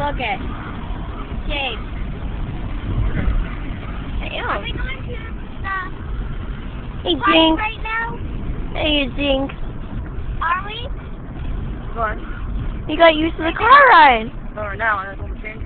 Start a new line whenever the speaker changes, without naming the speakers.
Look it. James.
Are we going to the
Hey,
park right now?
Hey, Jynx.
Are we?
Go on.
You got used to the car ride.
Oh, now, I'm going to change